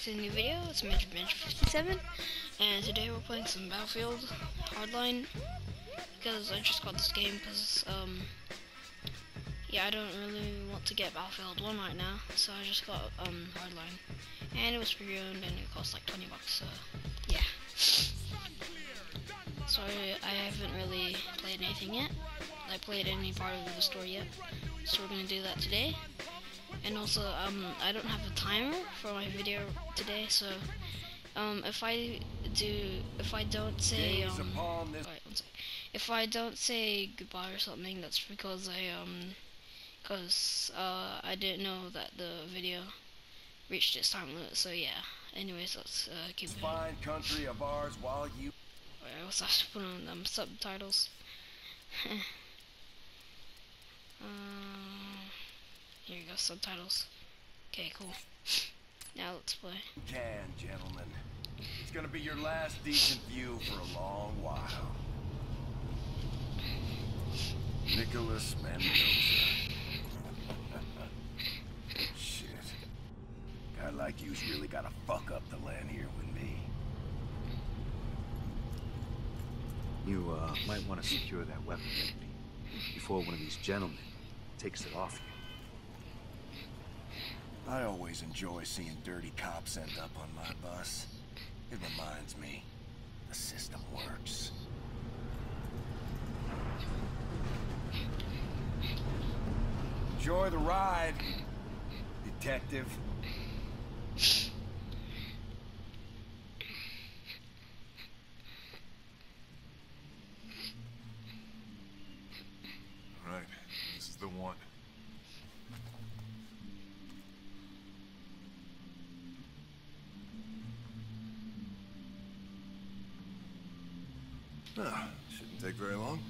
Back to a new video. It's Manjo Banjo 57, and today we're playing some Battlefield Hardline because I just got this game because um yeah I don't really want to get Battlefield 1 right now, so I just got um Hardline, and it was pre-owned and it cost like 20 bucks. So yeah. Sorry, I haven't really played anything yet. I played any part of the story yet, so we're gonna do that today. And also, um, I don't have a timer for my video today, so um, if I do, if I don't say, um, wait, if I don't say goodbye or something, that's because I um, cause uh, I didn't know that the video reached its time limit. So yeah. Anyways, let's uh, keep going. Fine country of ours while you. Wait, what's that? Put on them subtitles. uh, here you go, subtitles. Okay, cool. Now let's play. Can, gentlemen. It's gonna be your last decent view for a long while. Nicholas Mendoza. Shit. Guy like you's really gotta fuck up the land here with me. You, uh, might want to secure that weapon, Deputy, before one of these gentlemen takes it off you. I always enjoy seeing dirty cops end up on my bus. It reminds me, the system works. Enjoy the ride, detective. All right, this is the one. Ah, shouldn't take very long.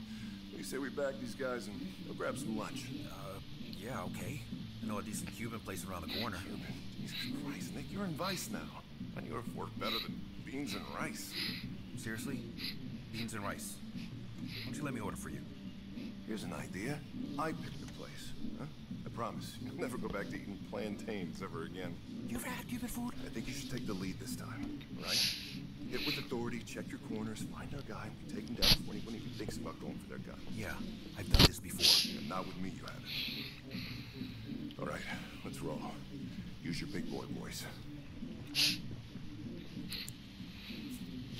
You say we back these guys and go grab some lunch? Uh, yeah, okay. I know a decent Cuban place around the corner. Cuban? Jesus Christ, Nick, you're in Vice now. And you're work better than beans and rice. Seriously? Beans and rice. Why don't you let me order for you? Here's an idea. I pick the place. Huh? I promise, you'll never go back to eating plantains ever again. You ever had Cuban food? I think you should take the lead this time, right? Get with authority, check your corners, find our guy, and take him down before anyone even thinks about going for their gun. Yeah, I've done this before. And not with me, you haven't. All right, let's roll. Use your big boy voice.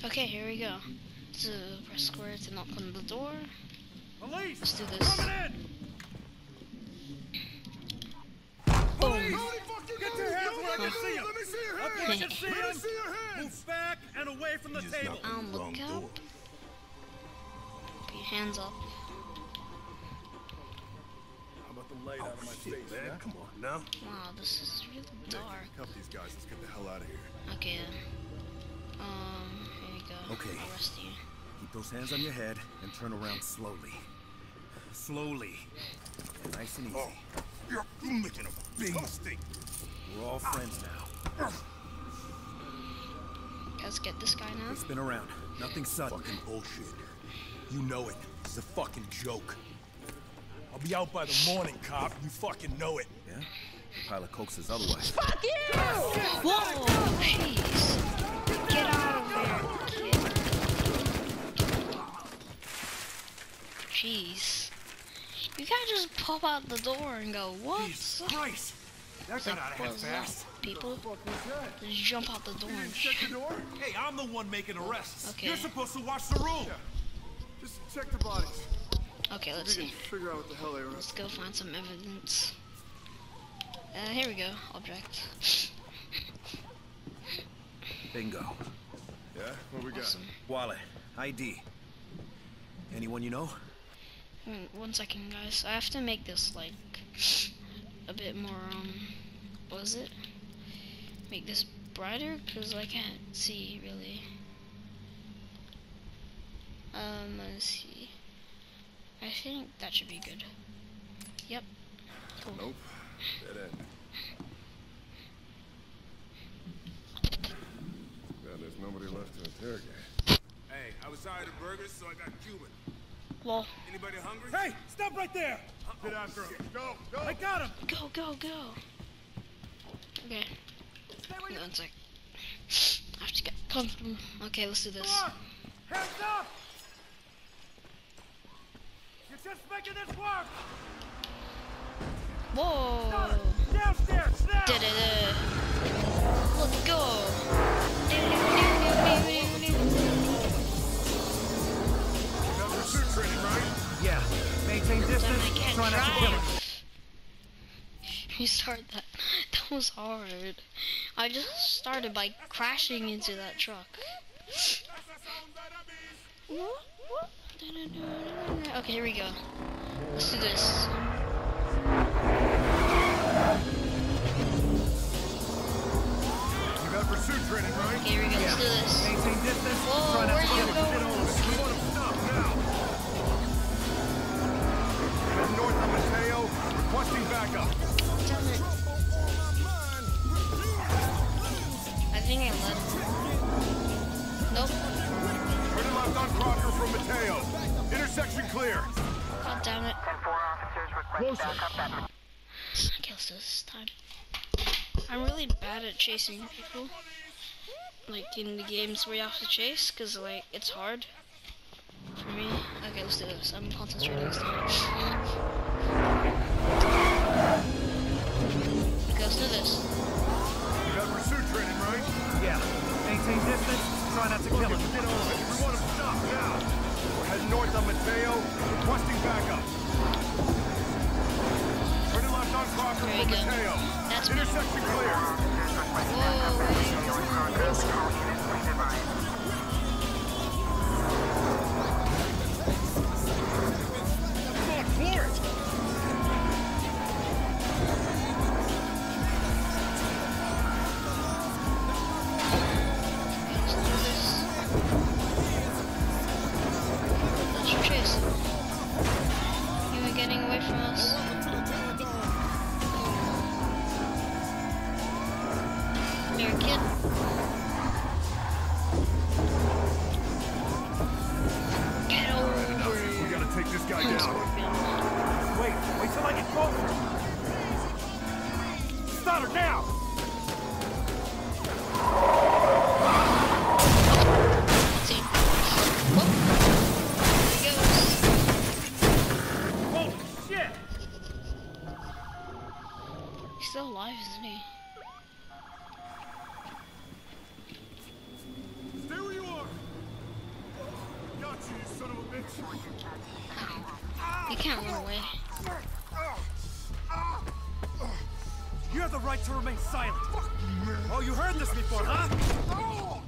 Okay, here we go. So press square to knock on the door. Police! Let's do this. Coming in! Boom. Get your hands where I can see them! Let me see your Up where I can see Let me see your hands! Move back and away from the table! knocked on Um, the look out. door. Put your hands up. How about the light out of my face, man, huh? come on now. Wow, this is really dark. Help these guys. Let's get the hell out of here. Okay. Um, here you go. Okay. I'll arrest you. Keep those hands on your head and turn around slowly. Slowly. Nice and easy. Oh, you're making a big mistake. We're all friends now. Let's get this guy now. They spin around. Nothing sudden. Fucking bullshit. You know it. It's a fucking joke. I'll be out by the morning, cop. You fucking know it. Yeah? Pilot Coke says otherwise. Whoa! Oh, jeez. Get out of there, kid. Jeez. You can't just pop out the door and go, what? Jesus Christ! That It's got like, out of hand fast. people? Just jump out the door and Check the door. Hey, I'm the one making arrests. Okay. You're supposed to watch the room. Just check the bodies. Okay, let's see. figure out what the hell they were. Let's go find some evidence. Uh, here we go. Object. Bingo. Yeah, what we got? Awesome. Wallet. ID. Anyone you know? Hmm, One second, guys. I have to make this like a bit more. Um, what is it? Make this brighter because I can't see really. Um, let's see. I think that should be good. Yep. Cool. Nope. Dead end. God, there's nobody left to interrogate. Hey, I was tired of burgers, so I got Cuban. Lol. Anybody hungry? Hey, stop right there! Get after him. Go, go. I got him! Go, go, go. Okay. One sec. I have to get comfortable. Okay, let's do this. Hands up! You're just making this work! Whoa! Downstairs, now! Da da da. Let's go. Training, right? Yeah. Maintain distance. I Try not to kill him. You start that. That was hard. I just started by crashing into that truck. Okay, here we go. Let's do this. You got pursuit training, right? Okay, here we go. Let's do this. Maintain distance. Whoa, where to you going? We want to stop now. North on Mateo, requesting backup. Damn it. Think I led him. Nope. Turning left on Crocker from Mateo. Intersection clear. God damn it. Closer. Okay, let's do this time. I'm really bad at chasing people. Like in the games where you have to chase, because like it's hard for me. Okay, let's do this. I'm concentrating this time. Okay, let's do this. You got pursuit training, right? Yeah. Maintain distance. Try not to kill him. Get on it. We want to stop now. We're heading north on Mateo, requesting backup. Turning left on Crocker There you. Mateo. That's better. Intersection clear. Whoa. Can't run away. You have the right to remain silent. Oh, you heard this before, huh?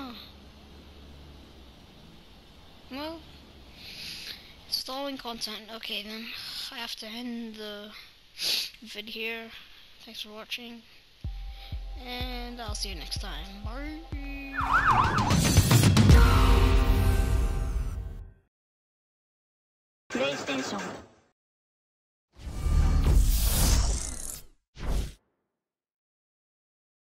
Oh. Well, installing content. Okay then, I have to end the vid here. Thanks for watching, and I'll see you next time. Bye. PlayStation